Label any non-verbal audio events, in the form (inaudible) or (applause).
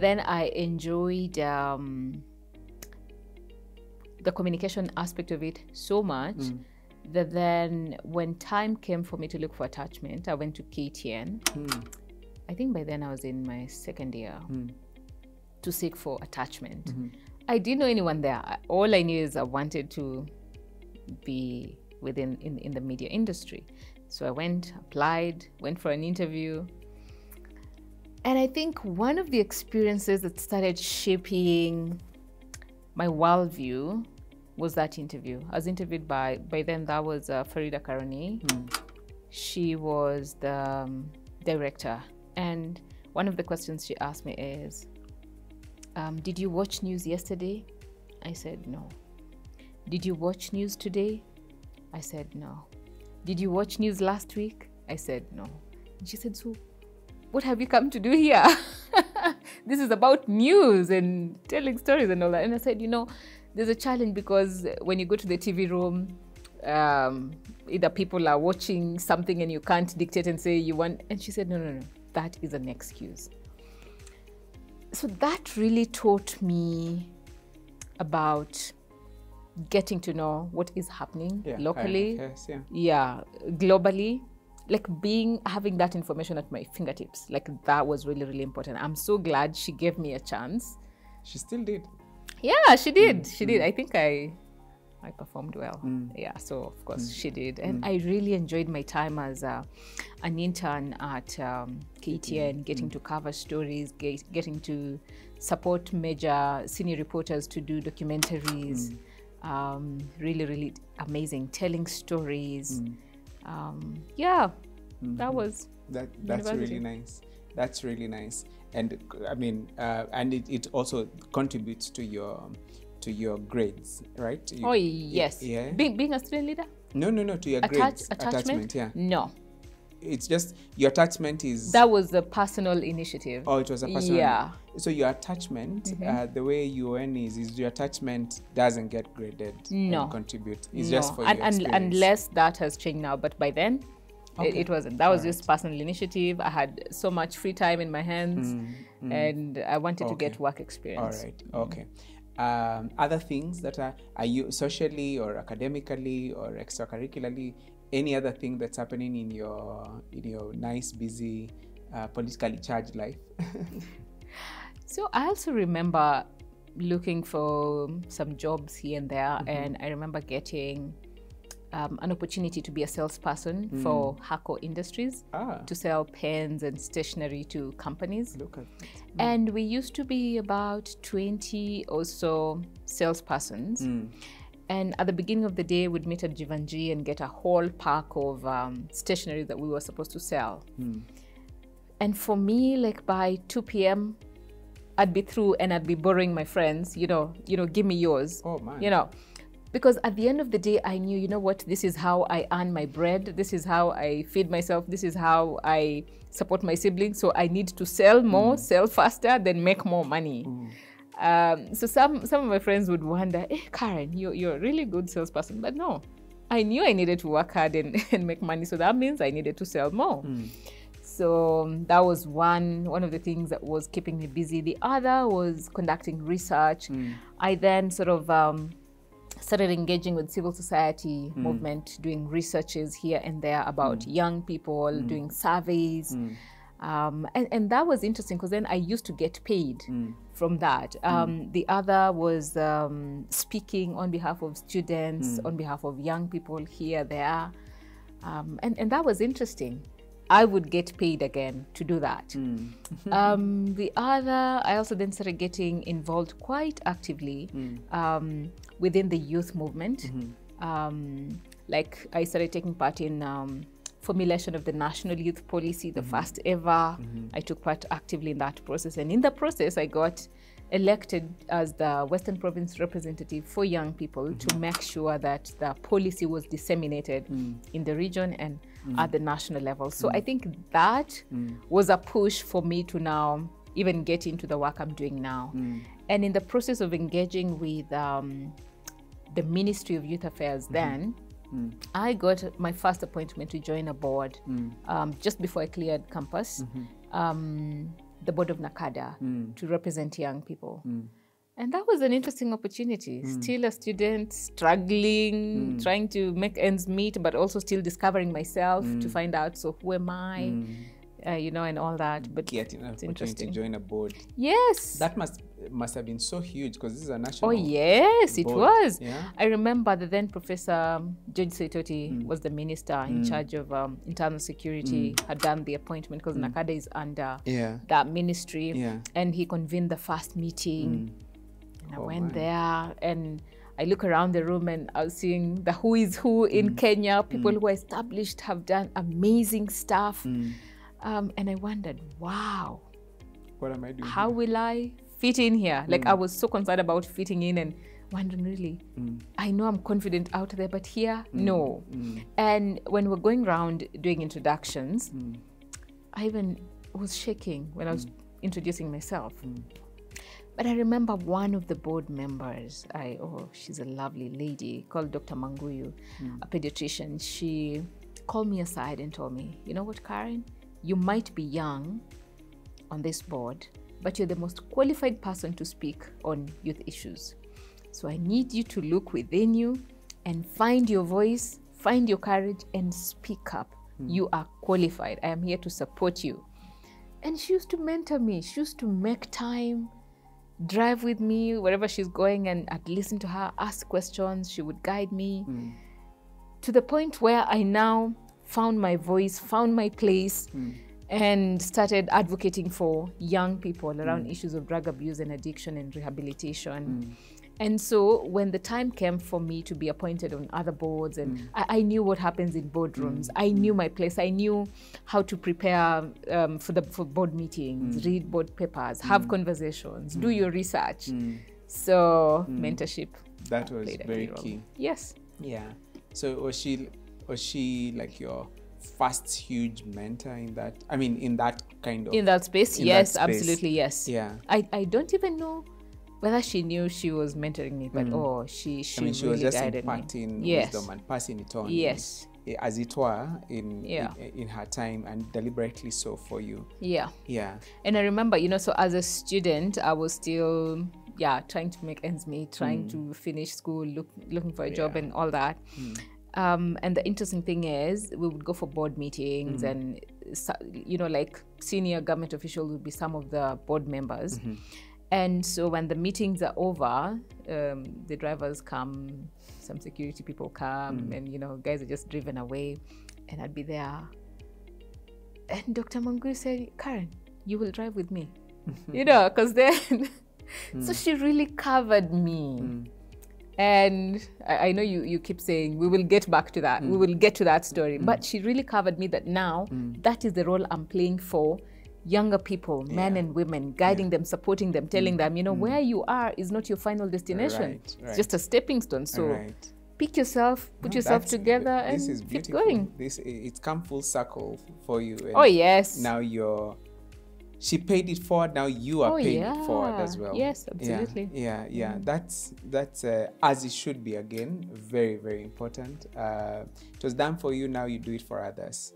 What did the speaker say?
but then I enjoyed um, the communication aspect of it so much Mm. that then when time came for me to look for attachment, I went to KTN. Mm. I think by then I was in my second year Mm. to seek for attachment. Mhm. I didn't know anyone there. All I knew is I wanted to be within in, in the media industry. So I went, applied, went for an interview. And I think one of the experiences that started shaping my worldview was that interview. I was interviewed by, by then that was uh, Farida Karoney. She was the um, director. And one of the questions she asked me is, um, Did you watch news yesterday? I said, No. Did you watch news today? I said, No. Did you watch news last week? I said, No. And she said, So, what have you come to do here? (laughs) this is about news and telling stories and all that. And I said, You know, there's a challenge because when you go to the TV room, um, either people are watching something and you can't dictate and say you want. And she said, No, no, no, that is an excuse so that really taught me about getting to know what is happening Yeah. locally yeah. yeah globally like being having that information at my fingertips like that was really really important. I'm so glad she gave me a chance. She still did. yeah she did. She did. i think i i performed well. Mm. yeah so of course she did. And i really enjoyed my time as uh, an intern at um, ktn getting to cover stories get, getting to support major senior reporters to do documentaries. Um, really really amazing telling stories um, yeah that was That that's University. really nice. That's really nice. And I mean, uh, and it, it also contributes to your to your grades, right? You- oh yes Yeah. being, being a student leader No, no, no. To your Attach, grades. attachment Yeah. no It's just your attachment is. that was a personal initiative Oh, it was a personal. Yeah. So your attachment, Mm-hmm. uh, the way you earn is, is your attachment doesn't get graded. No. And contribute. It's no. just for and, your and unless that has changed now but by then it, Okay. it wasn't that was just personal initiative i had so much free time in my hands and i wanted to get Mm, work All experience right. Okay. Um, other things that are are you socially or academically or extracurricularly any other thing that's happening in your in your nice busy uh, politically charged life? (laughs) so i also remember looking for some jobs here and there Mm-hmm. and i remember getting um, an opportunity to be a salesperson for Haco Industries ah, to sell pens and stationery to companies. look at that. And we used to be about 20 or so salespersons. Mm. And at the beginning of the day, we'd meet at Givenchy and get a whole pack of um, stationery that we were supposed to sell. Mm. And for me, like by 2 p.m., I'd be through and I'd be borrowing my friends, you know, you know, give me yours. Oh man. You know, because at the end of the day, I knew, you know what, this is how I earn my bread. This is how I feed myself. This is how I support my siblings. So I need to sell more, sell faster, then make more money. Um, so some some of my friends would wonder, hey, Caren, you're, you're a really good salesperson. But no, I knew I needed to work hard and, (laughs) and make money. So that means I needed to sell more. Hmm. So um, that was one one of the things that was keeping me busy. The other was conducting research. Hmm. I then sort of um, started engaging with civil society hmm. movement, doing researches here and there about young people, doing surveys. Um, and, and that was interesting because then I used to get paid from that. Um, The other was um, speaking on behalf of students, on behalf of young people here, there. Um, and, and that was interesting. I would get paid again to do that. (laughs) um, the other, I also then started getting involved quite actively um, within the youth movement. Um, like I started taking part in um, formulation of the national youth policy, the mm-hmm. first ever. Mm-hmm. I took part actively in that process, and in the process, I got elected as the Western Province representative for young people to mm-hmm. make sure that the policy was disseminated mm. in the region and mm. at the national level. So mm. I think that was a push for me to now even get into the work I'm doing now. And in the process of engaging with um, the Ministry of Youth Affairs then, I got my first appointment to join a board um, just before I cleared campus. Um, the board of NACADA Mm. to represent young people. Mm. And that was an interesting opportunity. Still a student, struggling, trying to make ends meet, but also still discovering myself to find out so who am I, uh, you know, and all that. But Get an it's opportunity to join a board. Yes. That must must have been so huge because this is a national. Oh yes, it was. yeah? I remember the then Professor um, George Saitoti mm. was the minister in mm. charge of um, internal security. Mm. Had done the appointment because NACADA is under Yeah. that ministry, Yeah. and he convened the first meeting. And I Oh, went my. there, and I look around the room, and I was seeing the who is who in Kenya. People who are established have done amazing stuff, um, and I wondered, wow What am I doing? how will I fit in here? Like I mm. was so concerned about fitting in and wondering really, mm. I know I'm confident out there, but here, mm. no. And when we're going around doing introductions, I even was shaking when I was introducing myself. But I remember one of the board members, I oh, she's a lovely lady called Dr. Manguyu, a pediatrician. She called me aside and told me, you know what, Caren, you might be young, on this board, but you're the most qualified person to speak on youth issues. So I need you to look within you and find your voice, find your courage, and speak up. Hmm. You are qualified. I am here to support you. And she used to mentor me. She used to make time, drive with me wherever she's going, and I'd listen to her, ask questions. She would guide me hmm. to the point where I now found my voice, found my place, hmm. and started advocating for young people hmm. around issues of drug abuse and addiction and rehabilitation. Hmm. And so when the time came for me to be appointed on other boards, and I, I knew what happens in boardrooms, I knew my place, I knew how to prepare um, for the for board meetings, read board papers, have conversations, do your research. So mentorship That was very key key. Yes. Yeah. So was she was she like your first huge mentor in that? I mean, in that kind of in that space in that yes space. absolutely yes Yeah. I, I don't even know whether she knew she was mentoring me but oh she she, Mm. I mean, she really was just guided imparting me yes wisdom and passing it on. yes eh, As it were, in, Yeah. in in her time, and deliberately so for you. yeah Yeah. and i remember you know so as a student i was still yeah trying to make ends meet trying to finish school look, looking for a job Mm. Yeah. and all that um, and the interesting thing is we would go for board meetings Mm. and you know like senior government officials would be some of the board members. Mm-hmm. and so when the meetings are over um, the drivers come some security people come Mm. and you know guys are just driven away. And i'd be there. And dr mangu said Caren you will drive with me. (laughs) You know because then (laughs) so she really covered me and I, I know you, you keep saying we will get back to that. We hmm. will get to that story. Hmm. But she really covered me that now hmm. that is the role i'm playing for younger people men and women guiding them supporting them telling them you know where you are is not your final destination. Right, it's just a stepping stone. So right. pick yourself put No, yourself together this and is keep beautiful. going. This it's come full circle for you. and oh yes. Now you're. She paid it forward. Now you are Oh, paying it forward as well. Yes, Yeah, absolutely. Yeah, yeah. That's that's uh, as it should be. Again, very very important. Uh, it was done for you. Now you do it for others.